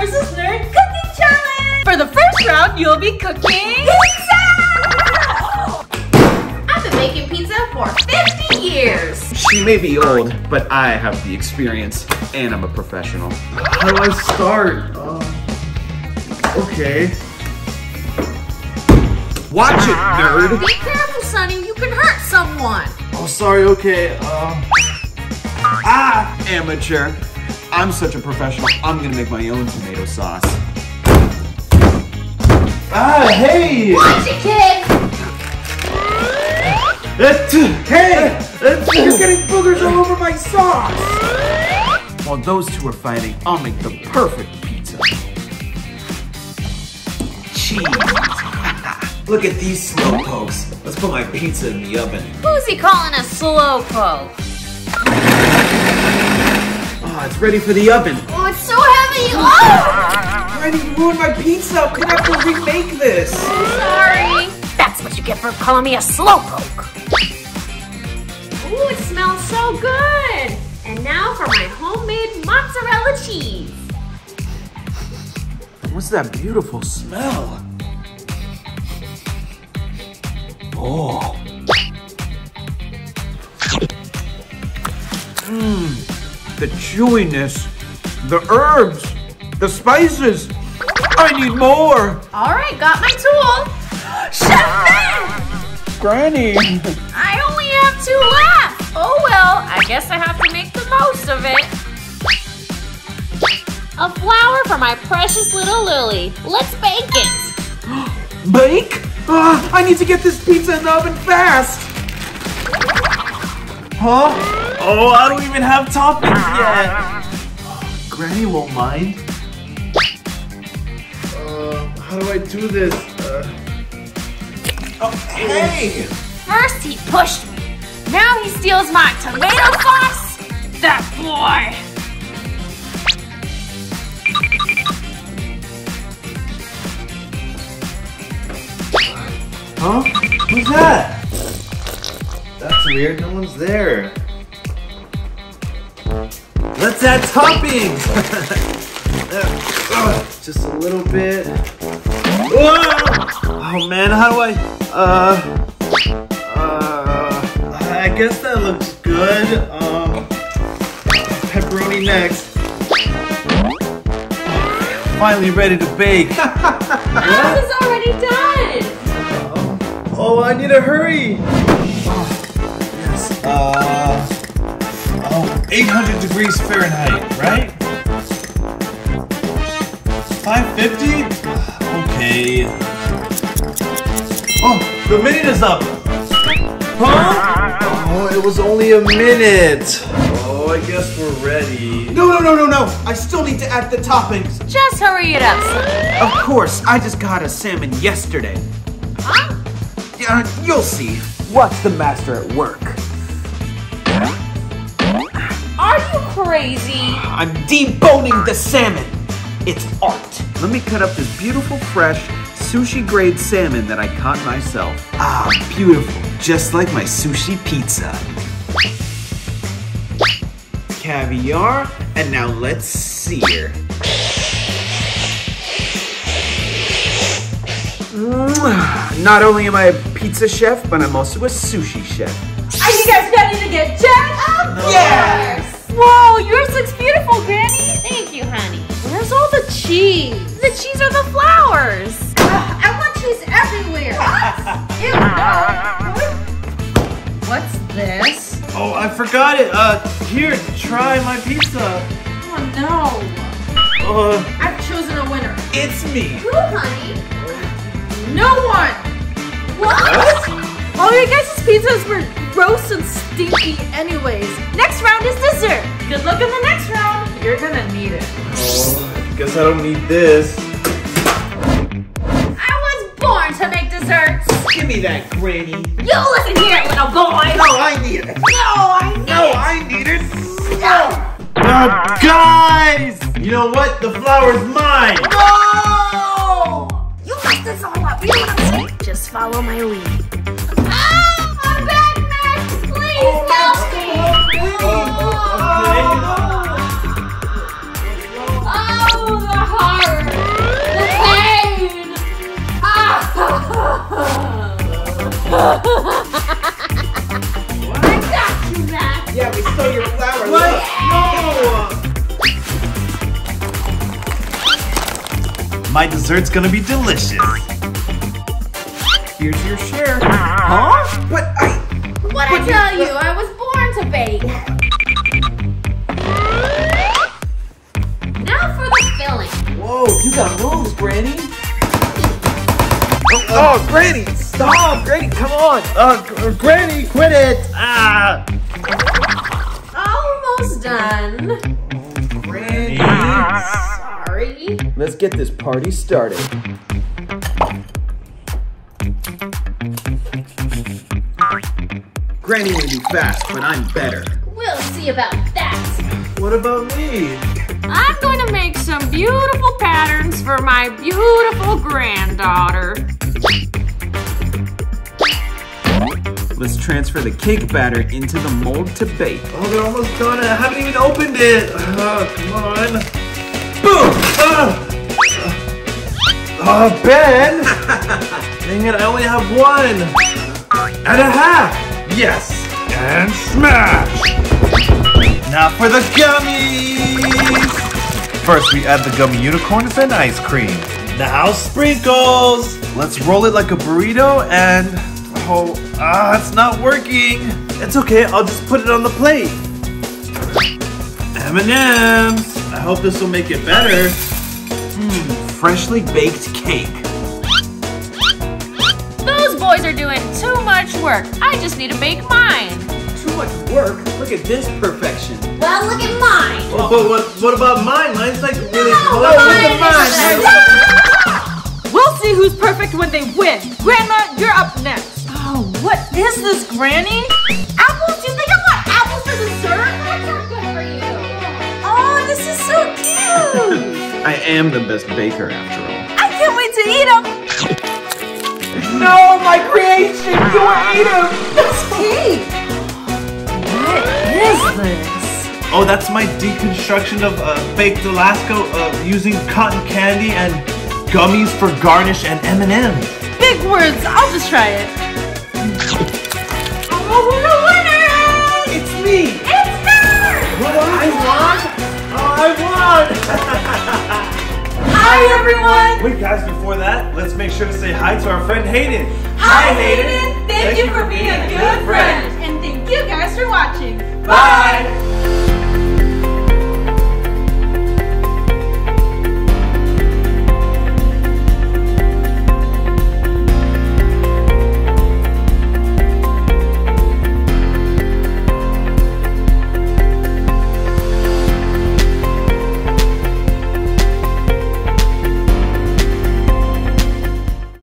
versus Nerd Cooking Challenge! For the first round, you'll be cooking pizza! I've been making pizza for 50 years. She may be old, but I have the experience, and I'm a professional. How do I start? Uh, okay. Watch it, nerd! Be careful, Sonny. You can hurt someone. Oh, sorry, okay. Um. Ah! Amateur. I'm such a professional, I'm gonna make my own tomato sauce. Ah, hey! Watch it, kid. Hey! You're getting boogers all over my sauce! While those two are fighting, I'll make the perfect pizza. Cheese! Look at these slow pokes. Let's put my pizza in the oven. Who's he calling a slow poke? Ah, it's ready for the oven. Oh, it's so heavy. Oh, Granny, you ruined my pizza. I'm gonna have to remake this. sorry. That's what you get for calling me a slowpoke. Ooh, it smells so good. And now for my homemade mozzarella cheese. What's that beautiful smell? Oh. Mmm. The chewiness, the herbs, the spices. I need more. All right, got my tool. Chef Ben! Granny. I only have two left. Oh well, I guess I have to make the most of it. A flower for my precious little Lily. Let's bake it. Bake? Ah, I need to get this pizza in the oven fast. Huh? Oh, I don't even have toppings yet. Granny won't mind. Uh, how do I do this? Uh... Oh, hey! First he pushed me. Now he steals my tomato sauce. That boy. Huh? Who's that? Weird. No one's there. Let's add toppings. Just a little bit. Whoa! Oh man, how do I? Uh, uh, I guess that looks good. Um, pepperoni next. Finally ready to bake. This is already done. Oh, I need to hurry. Yes. Uh, oh, 800 degrees Fahrenheit, right? 550? Okay. Oh, the minute is up. Huh? Oh, it was only a minute. Oh, I guess we're ready. No, no, no, no, no. I still need to add the toppings. Just hurry it up, Sonny. Of course, I just got a salmon yesterday. Huh? Yeah, you'll see. Watch the master at work. Are you crazy? I'm deboning the salmon. It's art. Let me cut up this beautiful, fresh, sushi grade salmon that I caught myself. Ah, beautiful. Just like my sushi pizza. Caviar, and now let's sear. Mwah. Not only am I a pizza chef, but I'm also a sushi chef. Are you guys ready to get judged? Yes! Whoa, yours looks beautiful, Granny. Thank you, honey. Where's all the cheese? The cheese are the flowers. I want cheese everywhere. Ew, no. What's this? Oh, I forgot it. Uh, here, try my pizza. Oh no. Uh, I've chosen a winner. it's me. Who, honey? No one. What? All your guys' pizzas were gross and stinky anyways. Next round is dessert. Good luck in the next round. You're gonna need it. Oh, guess I don't need this. I was born to make desserts. Give me that, Granny. You listen here, little boy. No, I need it. No, I need No, it. I need it. No. Uh, guys, you know what? The flower's mine. No! You messed this all up. You know what I'm saying? Just follow my lead. My dessert's gonna be delicious. Here's your share. Huh? But I. What I tell you, I was born to bake. Now for the filling. Whoa, you got moves, Granny. Oh, oh, Granny, stop! Granny, come on! Uh, Granny, quit it! Ah! Almost done. Granny. Sorry. Let's get this party started. Granny may be fast, but I'm better. We'll see about that. What about me? I'm going to make some beautiful patterns for my beautiful granddaughter. Let's transfer the cake batter into the mold to bake. Oh, they're almost done. I haven't even opened it. Oh, come on. Boom! Ah! Oh, Ben! Dang it, I only have one. And a half. Yes. And smash. Now for the gummies. First, we add the gummy unicorns and ice cream. Now sprinkles. Let's roll it like a burrito and oh, ah, it's not working. It's okay. I'll just put it on the plate. M&M's. I hope this will make it better. Freshly baked cake. Those boys are doing too much work. I just need to bake mine. Too much work. Look at this perfection. Well, look at mine. Oh, but what, what about mine? Mine's like really No, colorful. mine is- We'll see who's perfect when they win. Grandma, you're up next. Oh, what is this, Granny? Am the best baker after all. I can't wait to eat them. No, my creation! You will eat them. That's cake. What is this? Oh, that's my deconstruction of uh, baked Alaska uh, using cotton candy and gummies for garnish and M&M's. Big words. I'll just try it. Oh, the winner! It's me! It's her! What I won? Oh, I won! Hi, everyone. Wait, guys, before that, let's make sure to say hi to our friend Hayden. Hi, Hayden. Thank, you for being a good friend. And thank you guys for watching. Bye.